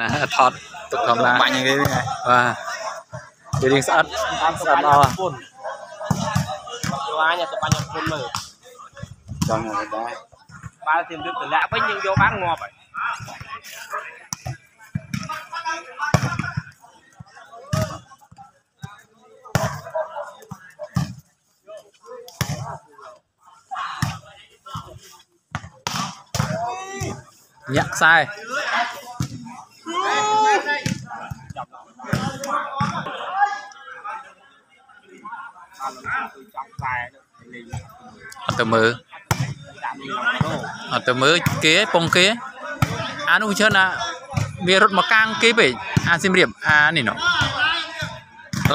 ណាថតទុកធម្មតាបាញ់យ៉ាងនេះវិញហើយបាទវារៀងស្អិតតាមស្អិតអស់ពុនចូលអញទៅបាញ់ពុនមើលចង់យ៉ាងដែរបើទៀមទឹកតម្លាក់វិញយើងយកបានងាប់ហើយញាក់ខ្សែ អត់ទៅមើលដាក់លេងដល់នោះអត់ទៅមើលគេពងគេអានោះច្រើនណាវារត់មកកាំងគេពេកអាសៀមរាបអានេះនោះ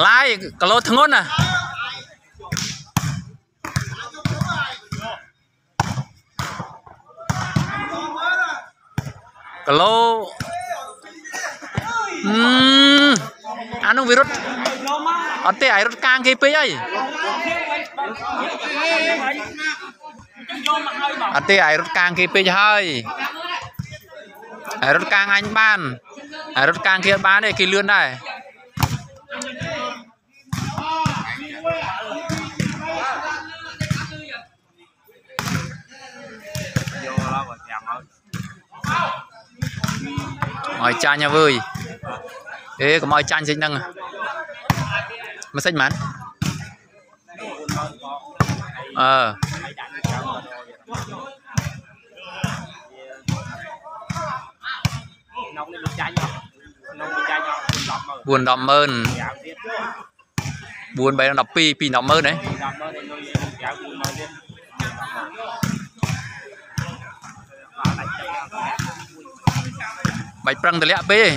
ឡាយគីឡូធ្ងន់ណាគីឡូ អឺអានោះវារត់អត់ទេអាយរត់កាំងគេពេកអីអត់ទេអាយរត់កាំងគេពេកហើយអាយរត់កាំងអញបានអាយរត់កាំងគេអត់បានទេគេលឿនដែរយកដល់ក៏ចាំមកឲ្យចាញ់ហើយវើយ អេកុំឲ្យចាញ់សិចហ្នឹងមិនសិចហ្មងអឺឲ្យដាក់ទៅចាំមកនំនេះមិនចាញ់នំមិនចាញ់អត់10មើល4 100000យ៉ាងទៀត4 3 12 2 100000ហ៎10មើលនេះលុយយ៉ាង4មើលទៀតបាទដាច់ទៅបាច់ប្រឹងតម្លាក់ពេក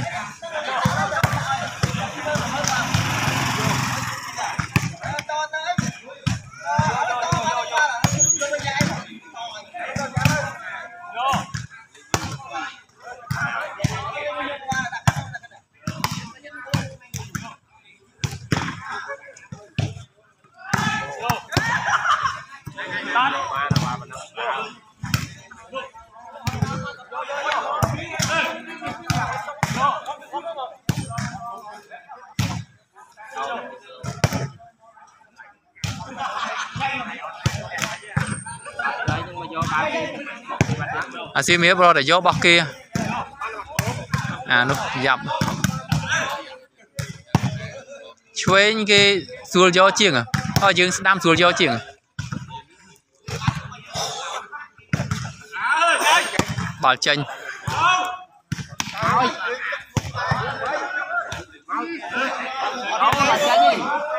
អាសៀមរាបរត់តែយករបស់គេអានោះយ៉ាប់ឆ្វេងគេស្រួលយកជាងអើយើងស្ដាំស្រួលយកជាងបាល់ចេញទៅឲ្យប៉ែលបាយ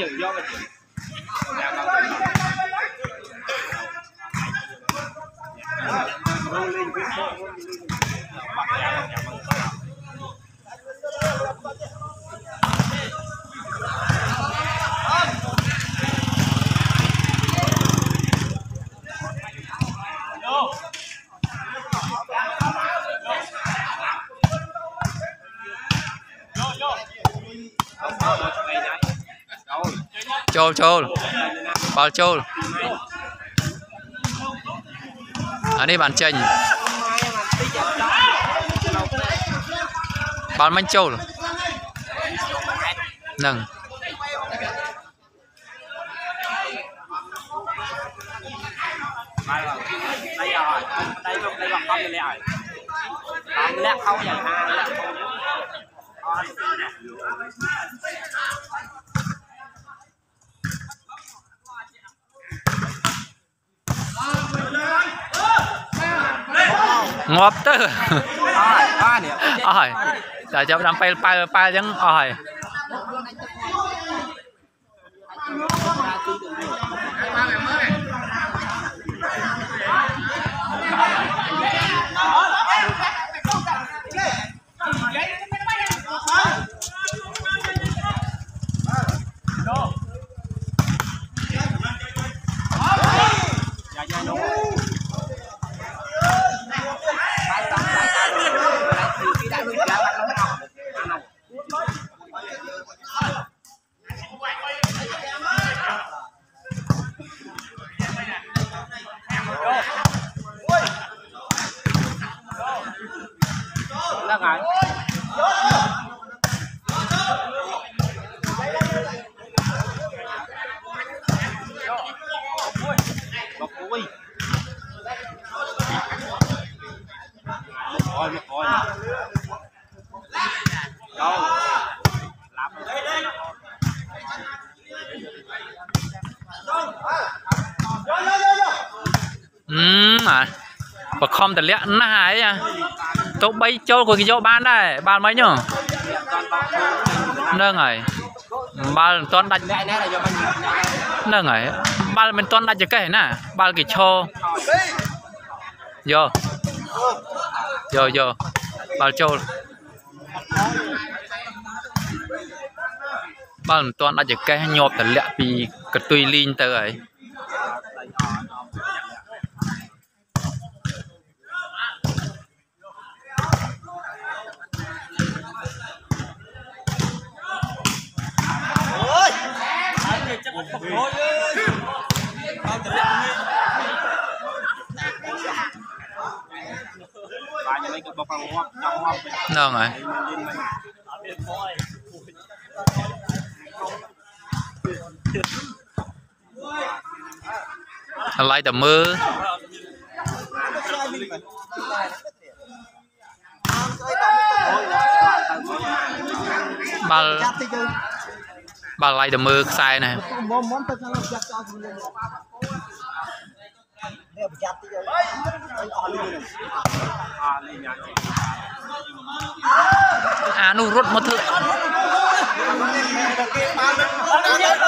យើងយកទៅ ចូលចូលបាល់ចូលអានេះបានចេញបាល់មិញចូលហ្នឹងបាយដៃអត់ដៃមកដៃមកខំលាក់ហើយខំលាក់ខំយ៉ាងហាលាក់អត់ ងាប់ទៅអត់អត់នេះអស់ហើយតែចាប់ដល់ពេលប៉ែលប៉ែលអញ្ចឹងអស់ហើយ ហ្នឹងហើយមកគួយអយមកអយចូលឡាប់อื มអាបខំតលាក់ណាស់ហើយអាទៅបីចូលក៏គេយកបានដែរបាល់មិញហ៎ហ្នឹងហើយបាល់មិនទាន់ដាច់អ្នកនេះយកបាញ់ហ្នឹងហើយបាល់មិនទាន់ដាច់ចកេះណាបាល់គេឈរយកយកយកបាល់ចូលបាល់មិនទាន់ដាច់ចកេះញាប់តលាក់ពីកតុយលីងទៅហើយ បាញ់មិនក៏បោកងា បាល់ឡៃទៅមើលខ្សែណាអានោះរត់មកធ្វើអត់